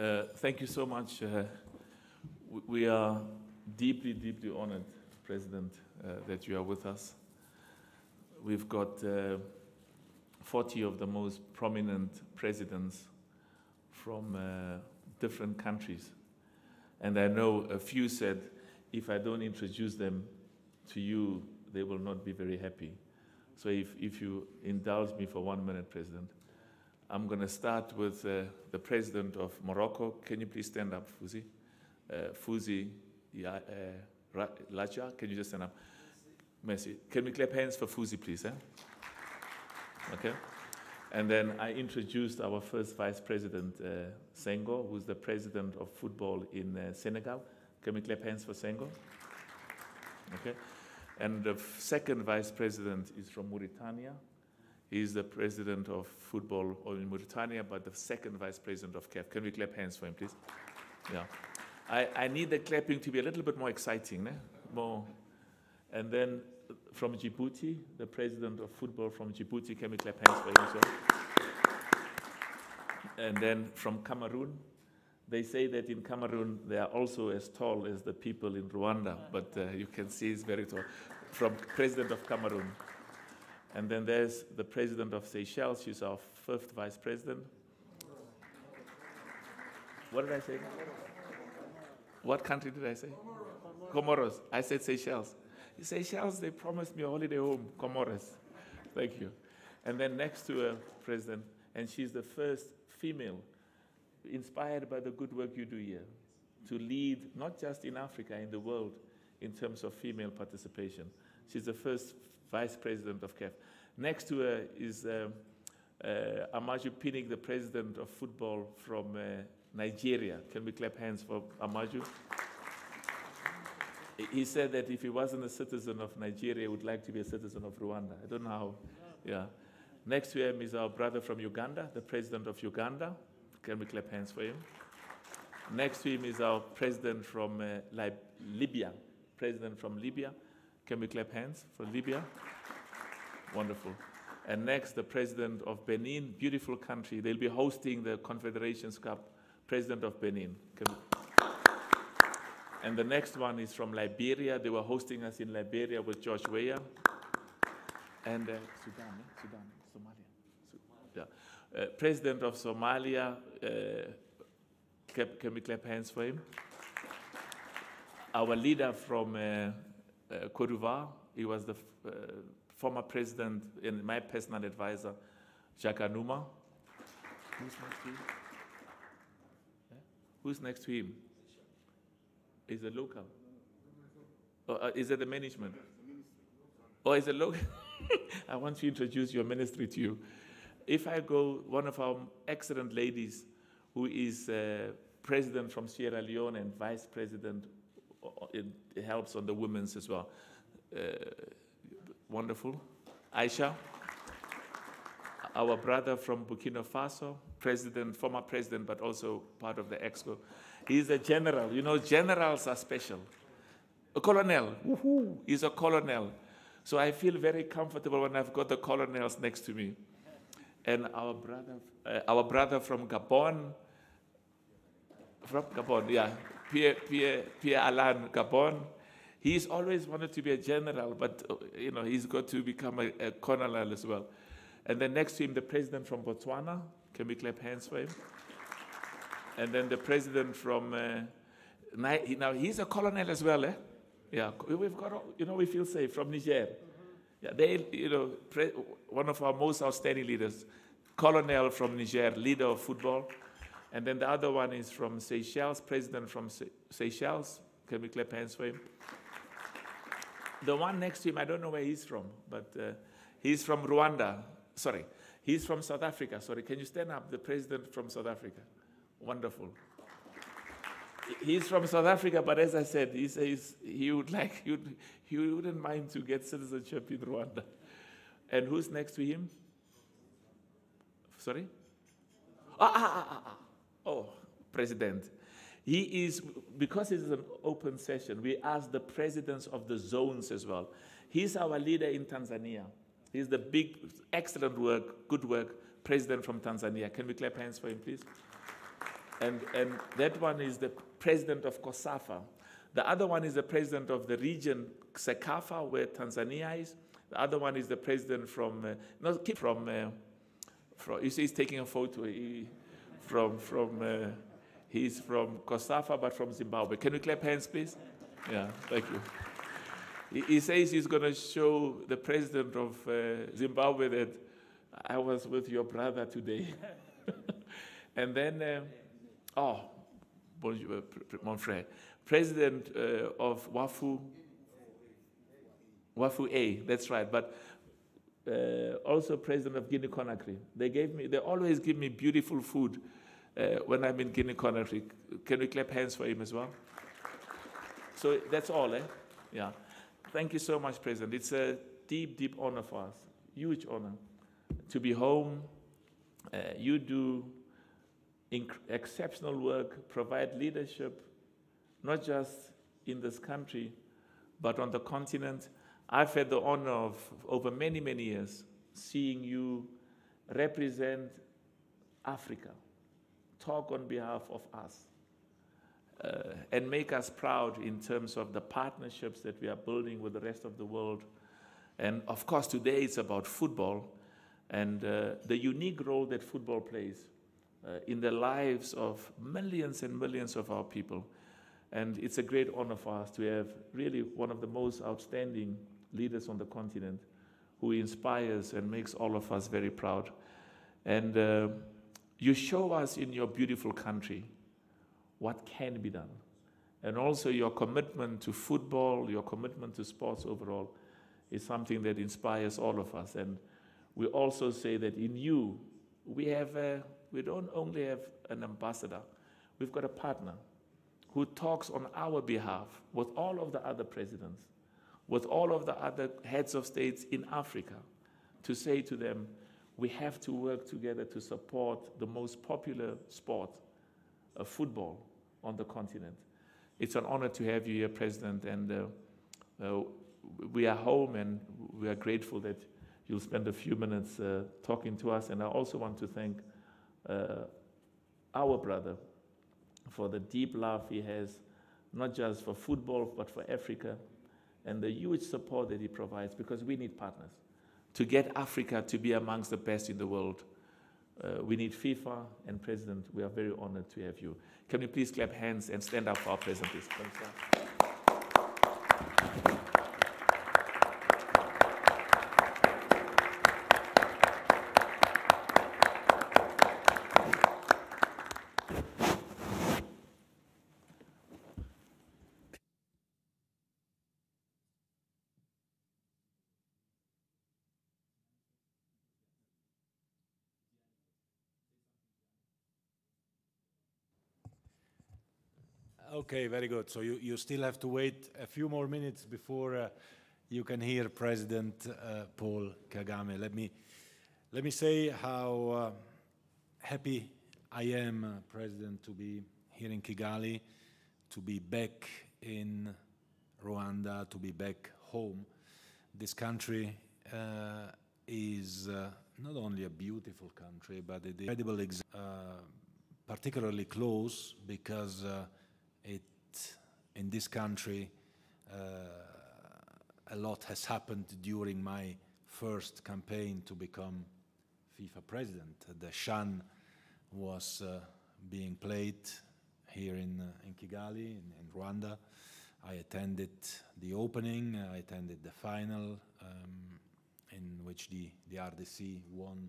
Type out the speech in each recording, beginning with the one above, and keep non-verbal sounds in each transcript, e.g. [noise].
Uh, thank you so much. Uh, we are deeply, deeply honored, President, uh, that you are with us. We've got uh, 40 of the most prominent presidents from uh, different countries. And I know a few said, if I don't introduce them to you, they will not be very happy. So if, if you indulge me for one minute, President, I'm going to start with uh, the president of Morocco. Can you please stand up, Fouzi? Uh, Fouzi ya, uh, Laja, can you just stand up? Merci. Can we clap hands for Fouzi, please? Eh? Okay. And then I introduced our first vice president, uh, Senghor, who's the president of football in uh, Senegal. Can we clap hands for Senghor? Okay. And the second vice president is from Mauritania. He's the president of football in Mauritania, but the second vice president of CAF. Can we clap hands for him, please? Yeah. I, I need the clapping to be a little bit more exciting, né? more. And then from Djibouti, the president of football from Djibouti. Can we clap hands for him as well? And then from Cameroon, they say that in Cameroon they are also as tall as the people in Rwanda, but uh, you can see it's very tall. From president of Cameroon. And then there's the president of Seychelles, she's our fifth vice president. What did I say? What country did I say? Comoros. I said Seychelles. Seychelles, they promised me a holiday home, Comoros. Thank you. And then next to her, President, and she's the first female inspired by the good work you do here to lead, not just in Africa, in the world, in terms of female participation. She's the first vice president of CAF. Next to her is uh, uh, Amaju Pinnick, the president of football from uh, Nigeria. Can we clap hands for Amaju? he said that if he wasn't a citizen of Nigeria, he would like to be a citizen of Rwanda. I don't know how. Yeah. Next to him is our brother from Uganda, the president of Uganda. Can we clap hands for him? Next to him is our president from uh, Libya, president from Libya. Can we clap hands for Libya? Wonderful. And next, the president of Benin, beautiful country. They'll be hosting the Confederations Cup, president of Benin. And the next one is from Liberia. They were hosting us in Liberia with George Weah. And uh, Sudan, eh? Sudan, Somalia. yeah. Uh, president of Somalia, uh, can, can, we clap hands for him? Our leader from uh, d'Ivoire, he was the uh, former president and my personal advisor, Jacques Anouma. Who's next to him? Yeah? Who's next to him? Is it local? Or uh, is it the management? Or is it local? [laughs] I want to introduce your ministry to you. If I go, one of our excellent ladies who is uh, president from Sierra Leone and vice president, uh, it helps on the women's as well. Uh, wonderful. Aisha, our brother from Burkina Faso, president, former president, but also part of the EXCO. He's a general. You know, generals are special. A colonel. He's a colonel. So I feel very comfortable when I've got the colonels next to me. And our brother, uh, our brother from Gabon, from Gabon, yeah, Pierre, Pierre, Pierre Alain Gabon, he's always wanted to be a general, but uh, you know he's got to become a, a colonel as well. And then next to him, the president from Botswana. Can we clap hands for him? And then the president from, uh, now he's a colonel as well, eh? Yeah, we've got, you know, we feel safe from Niger. Yeah, they, you know, one of our most outstanding leaders, colonel from Niger, leader of football. And then the other one is from Seychelles, president from Seychelles. Can we clap hands for him? The one next to him, I don't know where he's from, but uh, he's from Rwanda. Sorry, he's from South Africa. Sorry, can you stand up? The president from South Africa. Wonderful. He's from South Africa, but as I said, he says he would like he, would, he wouldn't mind to get citizenship in Rwanda. And who's next to him? Sorry? Ah, ah, ah, ah, ah. Oh, President. He is, because it is an open session, we ask the presidents of the zones as well. He's our leader in Tanzania. He's the big, excellent work, good work, president from Tanzania. Can we clap hands for him, please? And, and that one is the president of COSAFA. The other one is the president of the region CECAFA, where Tanzania is. The other one is the president from, uh, no, from, uh, from, you see, he's taking a photo. He, from, from, uh, he's from COSAFA, but from Zimbabwe. Can we clap hands, please? Yeah, thank you. He, he says he's going to show the president of uh, Zimbabwe that I was with your brother today. [laughs] and then, uh, oh, bonjour, mon frère, president uh, of WAFU, WAFU A, that's right, but uh, also president of Guinea Conakry. They gave me, they always give me beautiful food uh, when I'm in Guinea Conakry. Can we clap hands for him as well? So that's all, eh? Yeah. Thank you so much, President. It's a deep, deep honor for us, huge honor to be home. Uh, you do exceptional work, provide leadership, not just in this country, but on the continent. I've had the honor of, over many, many years, seeing you represent Africa, talk on behalf of us, uh, and make us proud in terms of the partnerships that we are building with the rest of the world. And of course, today it's about football and uh, the unique role that football plays uh, in the lives of millions and millions of our people. And it's a great honor for us to have really one of the most outstanding leaders on the continent who inspires and makes all of us very proud. And uh, you show us in your beautiful country what can be done. And also your commitment to football, your commitment to sports overall is something that inspires all of us. And we also say that in you, we have a, we don't only have an ambassador, we've got a partner who talks on our behalf with all of the other presidents, with all of the other heads of states in Africa, to say to them, we have to work together to support the most popular sport, uh, football, on the continent. It's an honor to have you here, President, and uh, uh, we are home and we are grateful that you'll spend a few minutes uh, talking to us. And I also want to thank uh, our brother for the deep love he has, not just for football, but for Africa, and the huge support that he provides, because we need partners. To get Africa to be amongst the best in the world, uh, we need FIFA and President. We are very honored to have you. Can you please clap hands and stand up for our President, Okay, very good. So you, you still have to wait a few more minutes before uh, you can hear President uh, Paul Kagame. Let me, let me say how uh, happy I am, uh, President, to be here in Kigali, to be back in Rwanda, to be back home. This country uh, is uh, not only a beautiful country, but it is incredible, particularly close because it, in this country, uh, a lot has happened during my first campaign to become FIFA president. The CHAN was uh, being played here in, uh, in Kigali, in, in, Rwanda. I attended the opening, I attended the final, um, in which the, the RDC won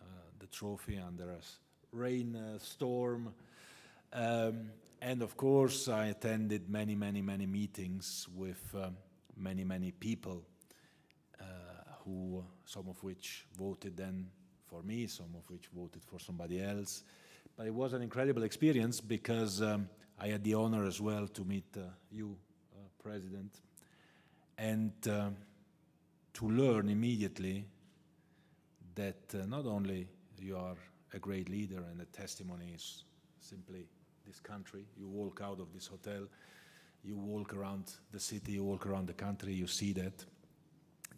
uh, the trophy under a rain uh, storm. Um, and of course, I attended many, many, many meetings with um, many, many people uh, who, some of which voted then for me, some of which voted for somebody else. But it was an incredible experience because um, I had the honor as well to meet uh, you, uh, President, and uh, to learn immediately that uh, not only you are a great leader and the testimony is simply this country. You walk out of this hotel, you walk around the city, you walk around the country, you see that.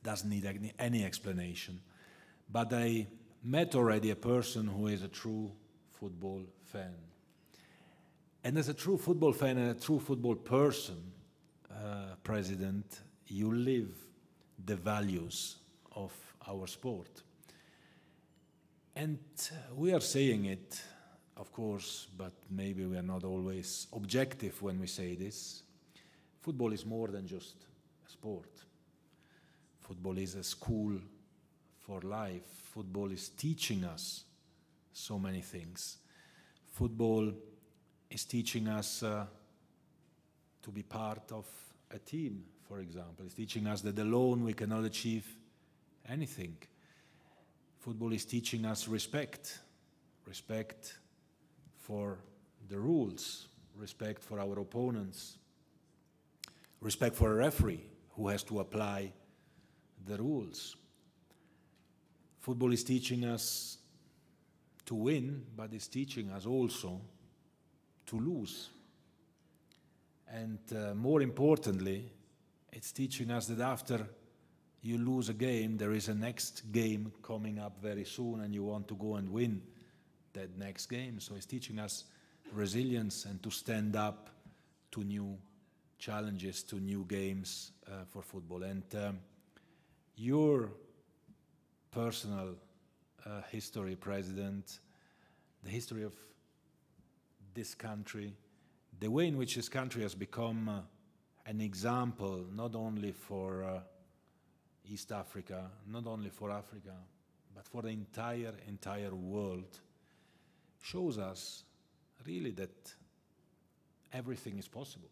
Doesn't need any, explanation. But I met already a person who is a true football fan. And as a true football fan and a true football person, uh, President, you live the values of our sport. And we are saying it, of course, but maybe we are not always objective when we say this. Football is more than just a sport. Football is a school for life. Football is teaching us so many things. Football is teaching us uh, to be part of a team, for example. It's teaching us that alone we cannot achieve anything. Football is teaching us respect, respect for the rules, respect for our opponents, respect for a referee who has to apply the rules. Football is teaching us to win, but it's teaching us also to lose. And uh, more importantly, it's teaching us that after you lose a game, there is a next game coming up very soon, and you want to go and win that next game. So it's teaching us resilience and to stand up to new challenges, to new games uh, for football. And um, your personal uh, history, President, the history of this country, the way in which this country has become uh, an example not only for uh, East Africa, not only for Africa, but for the entire, entire world, shows us really that everything is possible.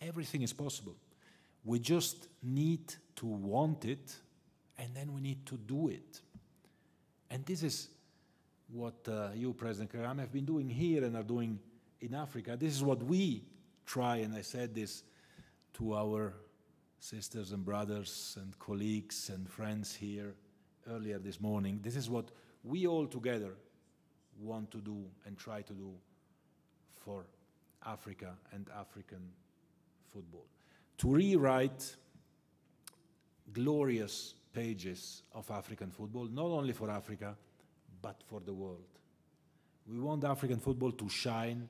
Everything is possible. We just need to want it, and then we need to do it. And this is what uh, you, President Kagame, have been doing here and are doing in Africa. This is what we try, and I said this to our sisters and brothers and colleagues and friends here earlier this morning. This is what we all together want to do and try to do for Africa and African football. To rewrite glorious pages of African football, not only for Africa, but for the world. We want African football to shine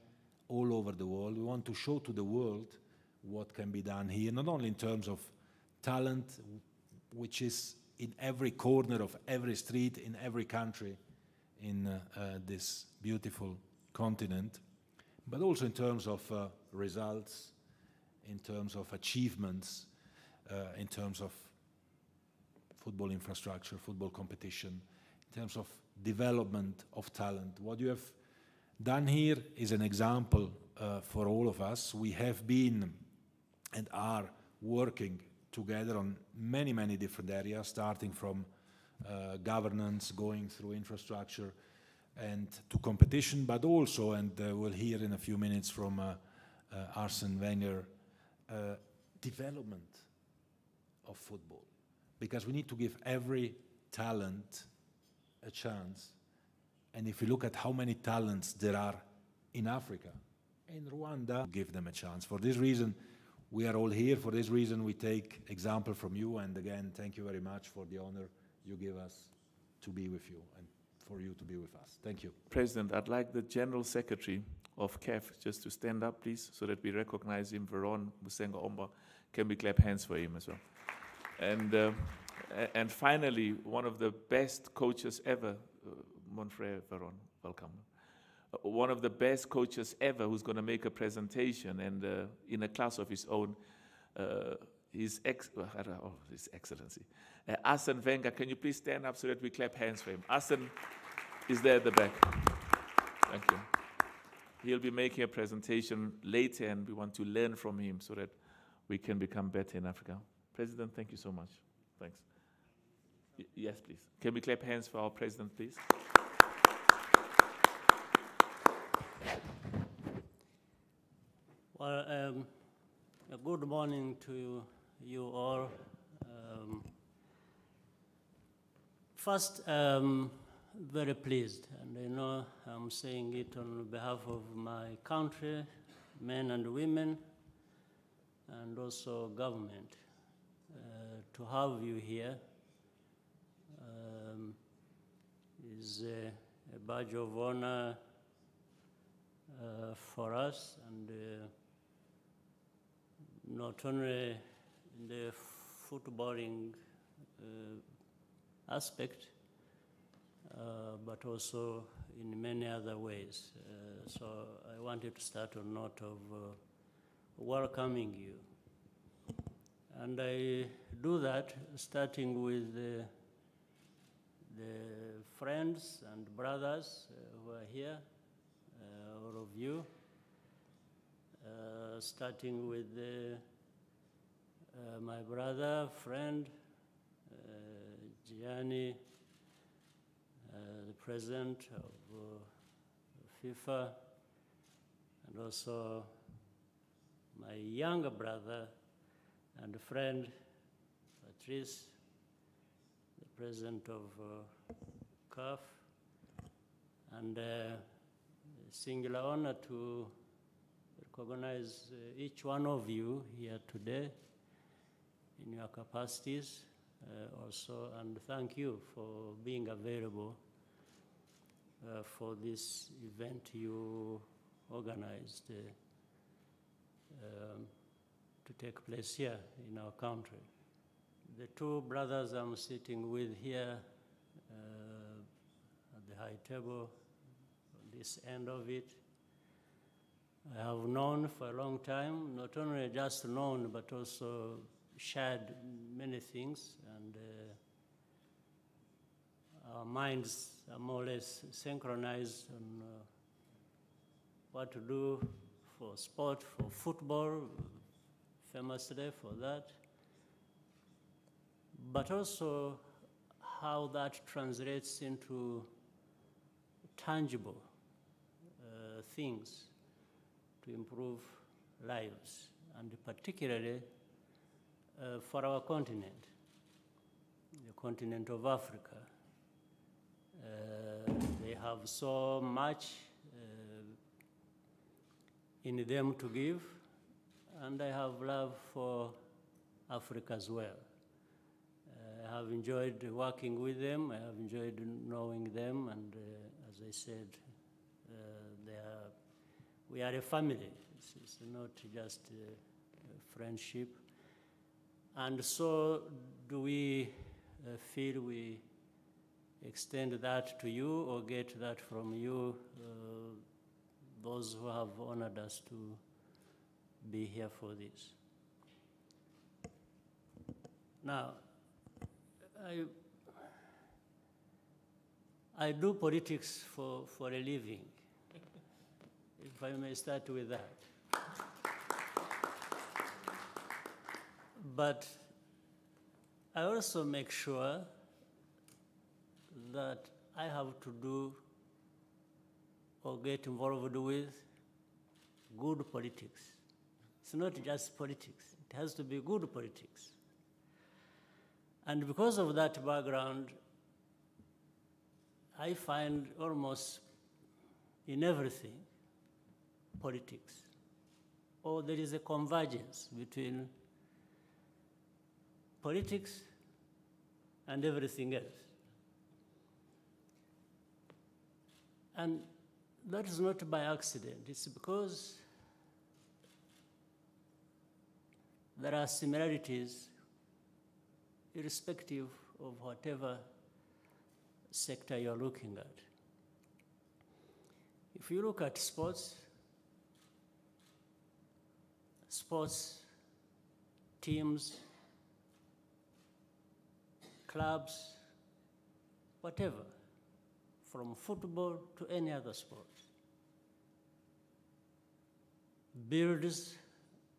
all over the world. We want to show to the world what can be done here, not only in terms of talent, which is in every corner of every street, in every country in uh, this beautiful continent, but also in terms of uh, results, in terms of achievements, uh, in terms of football infrastructure, football competition, in terms of development of talent. What you have done here is an example uh, for all of us. We have been and are working together on many, many different areas, starting from uh, governance, going through infrastructure, and to competition, but also, and uh, we'll hear in a few minutes from uh, uh Arsene Wenger, uh, development of football. Because we need to give every talent a chance. And if you look at how many talents there are in Africa, in Rwanda, give them a chance. For this reason, we are all here. For this reason, we take example from you. And again, thank you very much for the honor you give us to be with you and for you to be with us. Thank you. President, I'd like the General Secretary of CAF just to stand up, please, so that we recognize him. Veron Mosengo-Omba. Can we clap hands for him as well? And, uh, and finally, one of the best coaches ever, uh, Monfrey Veron, welcome. Uh, one of the best coaches ever who's going to make a presentation and uh, in a class of his own, uh, his, ex oh, his Excellency. Uh, Arsene Wenger, can you please stand up so that we clap hands for him? Arsene is there at the back. Thank you. He'll be making a presentation later and we want to learn from him so that we can become better in Africa. President, thank you so much. Thanks. Y yes, please. Can we clap hands for our president, please? Well, um, good morning to you all. Um, first, um, very pleased, and I know I'm saying it on behalf of my country, men and women, and also government, uh, to have you here um, is a, a badge of honor uh, for us and uh, not only the footballing uh, aspect, uh, but also in many other ways. Uh, so I wanted to start on note of welcoming you. And I do that starting with the, the friends and brothers who are here, uh, all of you, uh, starting with the, uh, my brother, friend, uh, Gianni, uh, the president of uh, FIFA, and also my younger brother and friend, Patrice, the president of CAF, and a singular honor to recognize each one of you here today in your capacities uh, also, and thank you for being available uh, for this event you organized uh, um, to take place here in our country. The two brothers I'm sitting with here uh, at the high table, on this end of it, I have known for a long time, not only just known, but also shared many things, and uh, our minds are more or less synchronized on uh, what to do for sport, for football, famous today for that, but also how that translates into tangible uh, things to improve lives, and particularly uh, for our continent, the continent of Africa. Uh, they have so much uh, in them to give, and I have love for Africa as well. Uh, I have enjoyed working with them, I have enjoyed knowing them, and uh, as I said, uh, are, we are a family. It's, it's not just a friendship. And so, do we uh, feel we extend that to you or get that from you, uh, those who have honored us to be here for this? Now, I, I do politics for, for a living, [laughs] if I may start with that. But I also make sure that I have to do or get involved with good politics. It's not just politics, it has to be good politics. And because of that background, I find almost in everything politics, or there is a convergence between politics and everything else. And that is not by accident, it's because there are similarities irrespective of whatever sector you're looking at. If you look at sports, sports teams, clubs, whatever, from football to any other sport, builds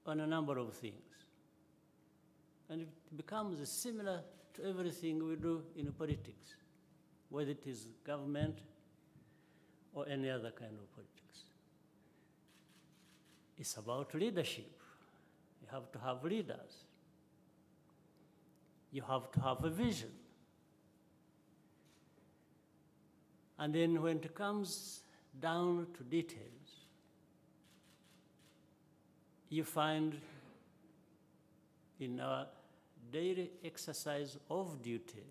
on a number of things. And it becomes similar to everything we do in politics, whether it is government or any other kind of politics. It's about leadership. You have to have leaders. You have to have a vision. And then when it comes down to details, you find in our daily exercise of duty,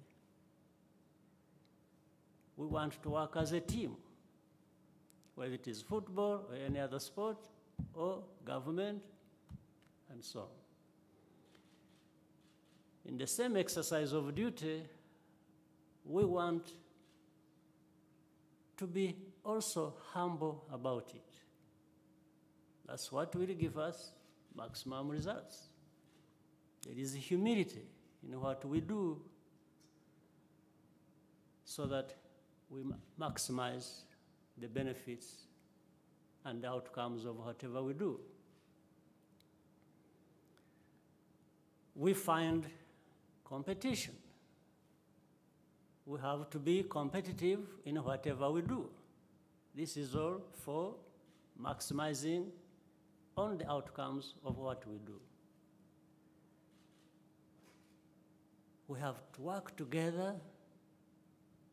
we want to work as a team. whether it is football or any other sport or government and so on. In the same exercise of duty, we want to be also humble about it. That's what will give us maximum results. There is humility in what we do so that we maximize the benefits and outcomes of whatever we do. We find competition. We have to be competitive in whatever we do. This is all for maximizing on the outcomes of what we do. We have to work together,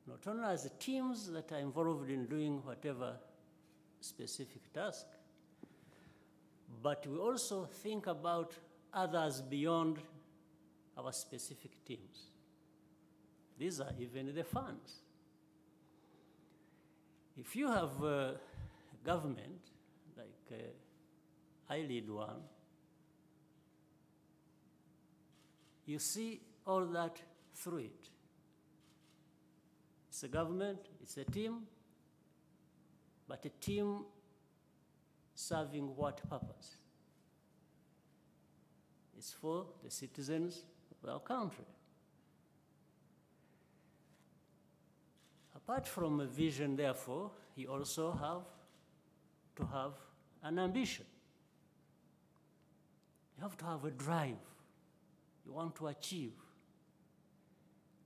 not only as teams that are involved in doing whatever specific task, but we also think about others beyond our specific teams. These are even the funds. If you have a government, like uh, I lead one, you see all that through it. It's a government, it's a team, but a team serving what purpose? It's for the citizens of our country. Apart from a vision, therefore, you also have to have an ambition. You have to have a drive. You want to achieve.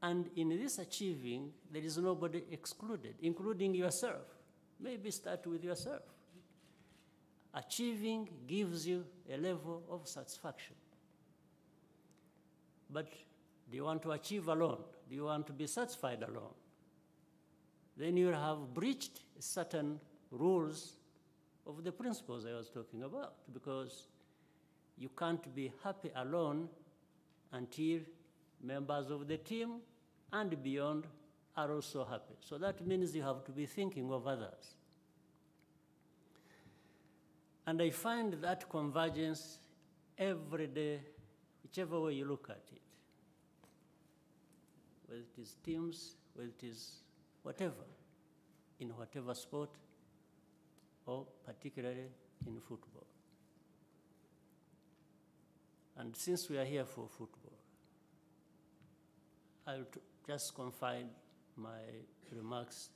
And in this achieving, there is nobody excluded, including yourself. Maybe start with yourself. Achieving gives you a level of satisfaction. But do you want to achieve alone? Do you want to be satisfied alone? Then you have breached certain rules of the principles I was talking about because you can't be happy alone until members of the team and beyond are also happy. So that means you have to be thinking of others. And I find that convergence every day, whichever way you look at it. Whether it is teams, whether it is whatever, in whatever sport, or particularly in football. And since we are here for football, I'll just confine my remarks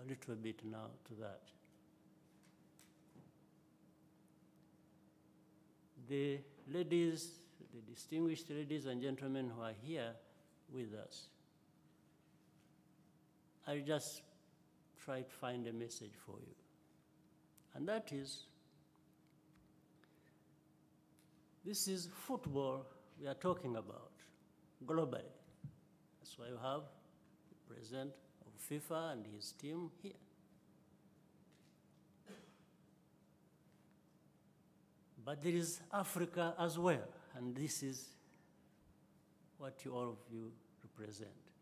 a little bit now to that. The ladies, the distinguished ladies and gentlemen who are here with us, I'll just try to find a message for you. And that is this is football we are talking about globally. That's why you have the president of FIFA and his team here. But there is Africa as well, and this is what you, all of you represent.